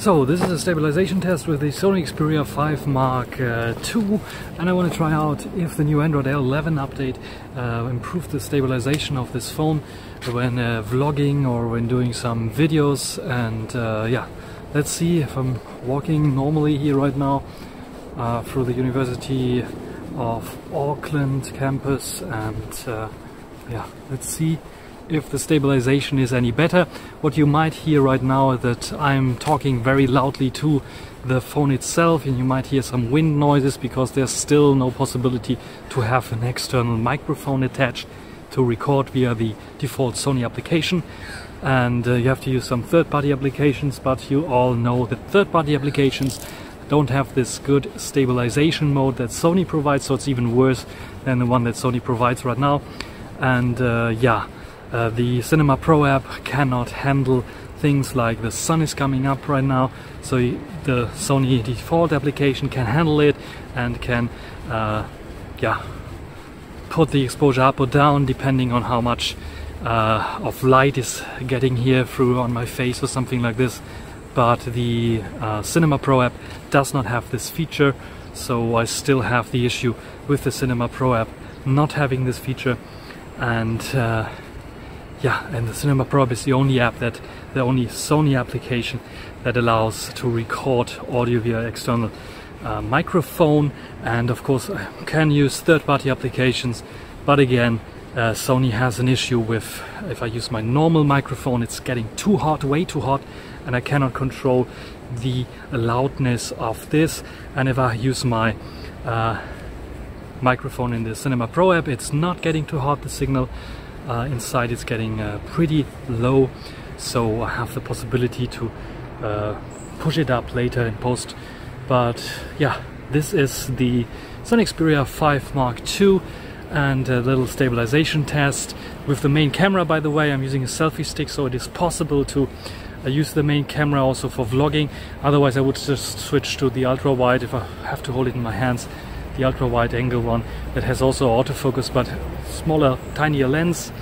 So this is a stabilization test with the Sony Xperia 5 Mark uh, II and I want to try out if the new Android L11 update uh, improved the stabilization of this phone when uh, vlogging or when doing some videos and uh, yeah let's see if I'm walking normally here right now uh, through the University of Auckland campus and uh, yeah let's see if the stabilization is any better. What you might hear right now is that I'm talking very loudly to the phone itself and you might hear some wind noises because there's still no possibility to have an external microphone attached to record via the default Sony application and uh, you have to use some third-party applications but you all know that third-party applications don't have this good stabilization mode that Sony provides so it's even worse than the one that Sony provides right now and uh, yeah uh, the Cinema Pro app cannot handle things like the sun is coming up right now so the Sony default application can handle it and can uh, yeah put the exposure up or down depending on how much uh, of light is getting here through on my face or something like this. But the uh, Cinema Pro app does not have this feature so I still have the issue with the Cinema Pro app not having this feature. And uh, yeah, and the Cinema Pro is the only app that, the only Sony application that allows to record audio via external uh, microphone. And of course I can use third-party applications. But again uh, Sony has an issue with if I use my normal microphone it's getting too hot, way too hot and I cannot control the loudness of this. And if I use my uh, microphone in the Cinema Pro app it's not getting too hot the signal uh, inside it's getting uh, pretty low. So I have the possibility to uh, push it up later in post. But yeah this is the Sony Xperia 5 Mark II and a little stabilization test with the main camera by the way. I'm using a selfie stick so it is possible to uh, use the main camera also for vlogging. Otherwise I would just switch to the ultra wide if I have to hold it in my hands the ultra wide angle one that has also autofocus but smaller tinier lens.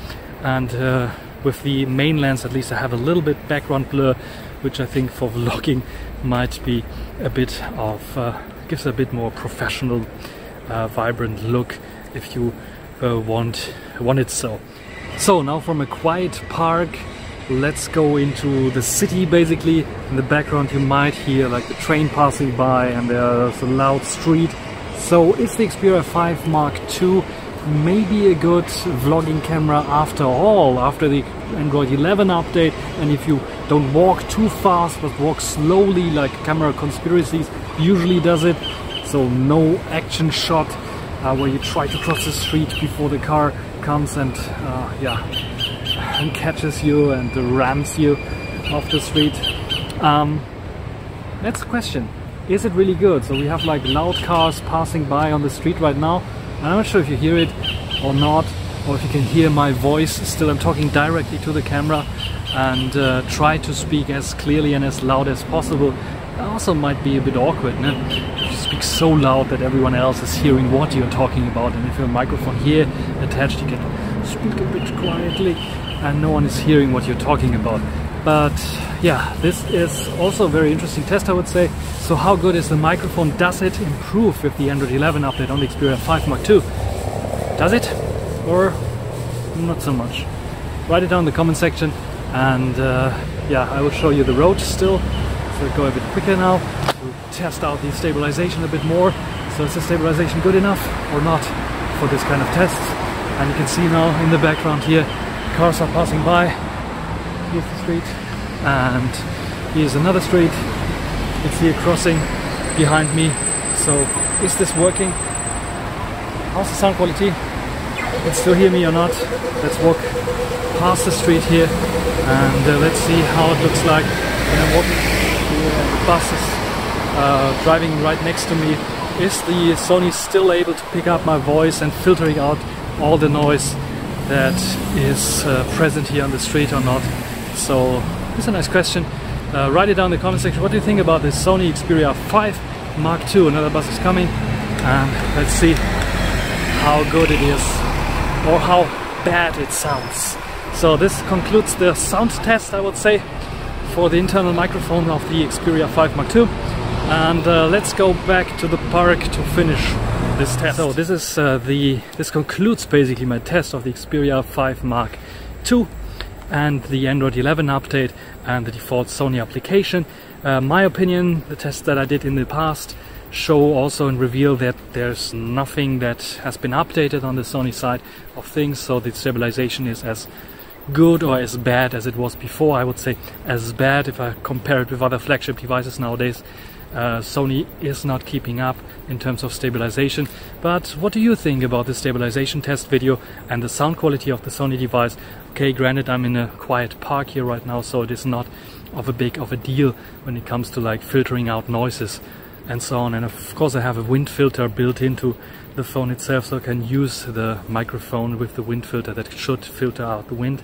And uh, with the main lens at least I have a little bit background blur which I think for vlogging might be a bit of uh, gives a bit more professional uh, vibrant look if you uh, want want it so. So now from a quiet park let's go into the city basically. In the background you might hear like the train passing by and there's a loud street so is the Xperia 5 Mark II maybe a good vlogging camera after all, after the Android 11 update and if you don't walk too fast but walk slowly like Camera Conspiracies usually does it, so no action shot uh, where you try to cross the street before the car comes and uh, yeah and catches you and rams you off the street. Um, that's the question is it really good? So we have like loud cars passing by on the street right now. And I'm not sure if you hear it or not, or if you can hear my voice. Still, I'm talking directly to the camera and uh, try to speak as clearly and as loud as possible. It also might be a bit awkward, no? you speak so loud that everyone else is hearing what you're talking about. And if you have a microphone here attached, you can speak a bit quietly and no one is hearing what you're talking about. But yeah, this is also a very interesting test, I would say. So how good is the microphone? Does it improve with the Android 11 update on the Xperia 5 Mark II? Does it? Or not so much? Write it down in the comment section and uh, yeah, I will show you the road still. So go a bit quicker now to test out the stabilization a bit more. So is the stabilization good enough or not for this kind of tests? And you can see now in the background here, cars are passing by. Here's the street and here's another street. It's here crossing behind me. So is this working? How's the sound quality? Can still hear me or not? Let's walk past the street here and uh, let's see how it looks like when I'm walking. The bus is uh, driving right next to me. Is the Sony still able to pick up my voice and filtering out all the noise that is uh, present here on the street or not? So it's a nice question. Uh, write it down in the comment section. What do you think about this Sony Xperia 5 Mark II? Another bus is coming and let's see how good it is or how bad it sounds. So this concludes the sound test I would say for the internal microphone of the Xperia 5 Mark II and uh, let's go back to the park to finish this test. So this is uh, the this concludes basically my test of the Xperia 5 Mark II and the Android 11 update and the default Sony application. Uh, my opinion, the tests that I did in the past show also and reveal that there's nothing that has been updated on the Sony side of things, so the stabilization is as good or as bad as it was before. I would say as bad if I compare it with other flagship devices nowadays. Uh, Sony is not keeping up in terms of stabilization. But what do you think about the stabilization test video and the sound quality of the Sony device? Okay, granted I'm in a quiet park here right now, so it is not of a big of a deal when it comes to like filtering out noises and so on. And of course I have a wind filter built into the phone itself so I can use the microphone with the wind filter that should filter out the wind.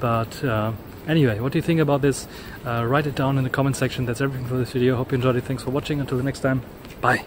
But uh, anyway, what do you think about this? Uh, write it down in the comment section. That's everything for this video. Hope you enjoyed it. Thanks for watching. Until the next time. Bye.